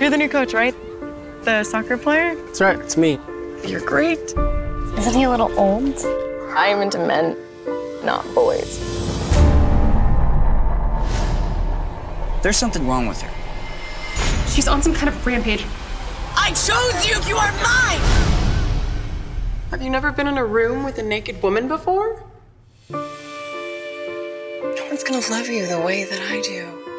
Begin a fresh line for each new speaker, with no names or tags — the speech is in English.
You're the new coach, right? The soccer player?
That's right, it's me.
You're great.
Isn't he a little old?
I am into men, not boys.
There's something wrong with her.
She's on some kind of rampage.
I chose you! You are mine!
Have you never been in a room with a naked woman before?
No one's gonna love you the way that I do.